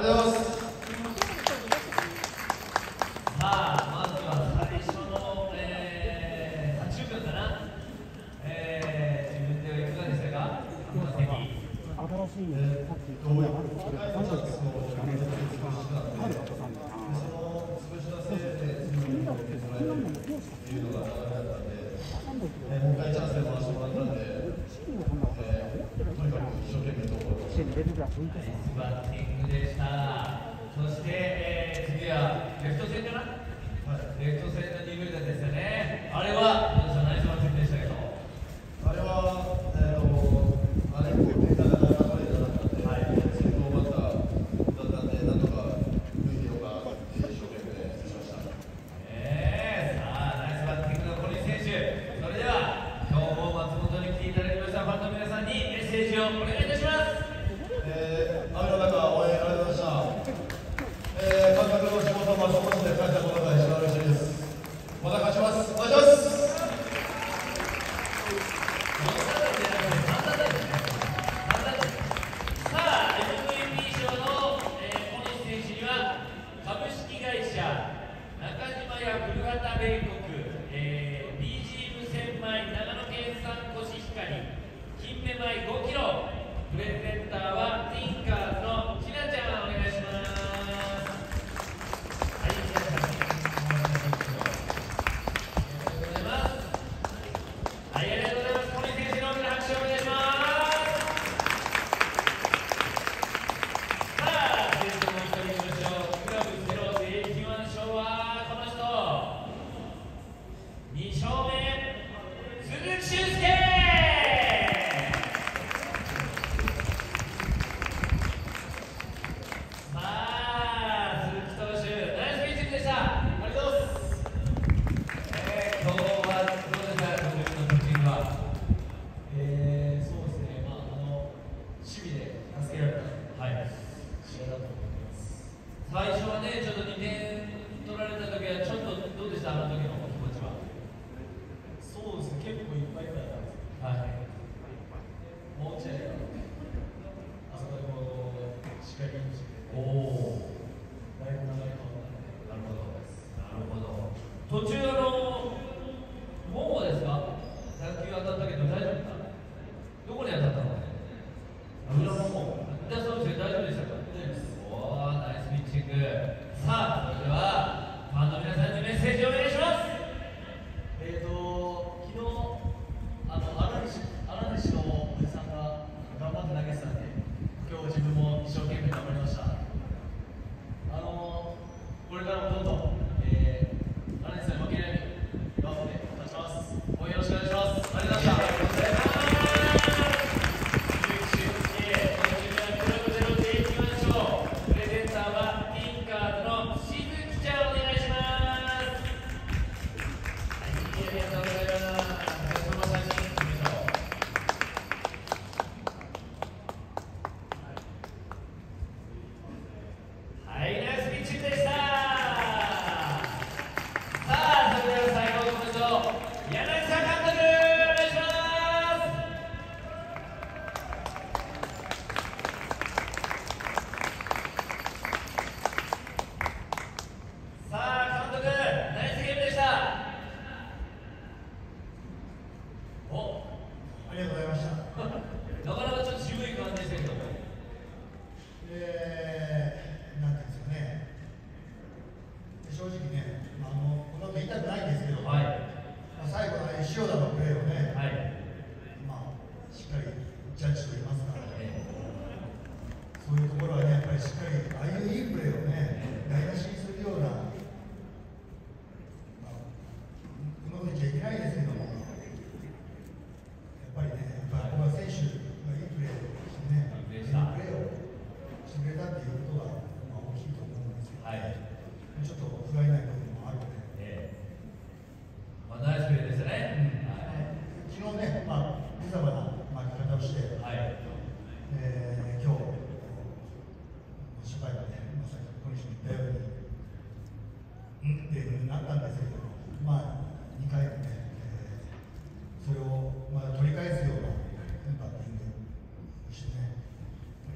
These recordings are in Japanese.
Adiós. しに入れるぐポイントですバッティングでしたそして、えー、次はレフト線かな、はい、レフト線の二塁打ですよね。あれは何様でしたけど？あれはえっ、あ、とあれもデータが流れたんで、はい、先頭バッターだったんでなんとか塁にとか一生懸命しました。えー、さあナイスバッティングの堀選手。それでは今日も松本に来ていただきました。ファンの皆さんにメッセージをお願いいたします。えー、雨の、あました。え、の仕事場所をして感謝のなで一番嬉しいです。またます。ちます。also give it up another side. ありがとうございました。なかなかちょっと渋い感じでしたけど。もえー、なんていうんですかね。正直ね、あ、のこんな言いたくないんですけど、はい。まあ、最後の塩田のプレまあ、2回目、えー、それを、まあ、取り返すようなバッティングをしてね、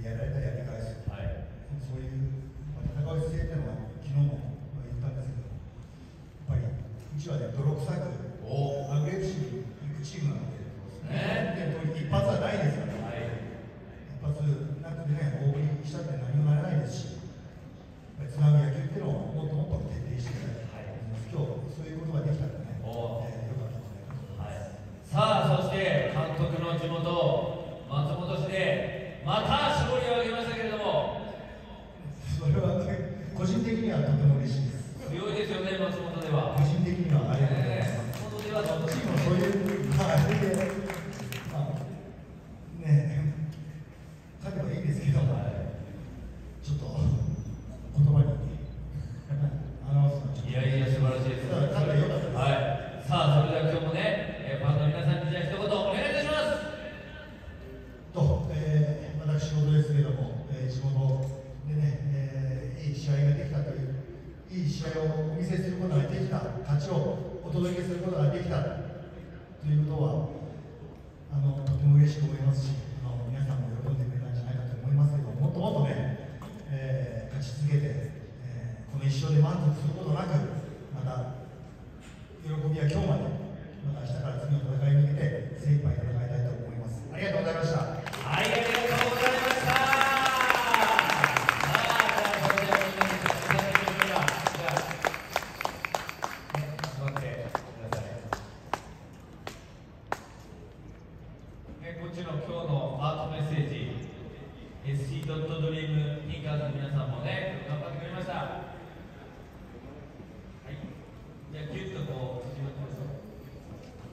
やられたらやり返す、はい、そういう、まあ、戦う姿勢っていうのは、昨日も言ったんですけど、やっぱり1話での地元松本市でまた絞りを上げましたけれどもりがとうございましたはい、ありがとうございました。こっちの今日のアートメッセージ、SC.DreamPinker の皆さんもね、頑張ってくれましたはい、じゃあ、ぎゅっとこう。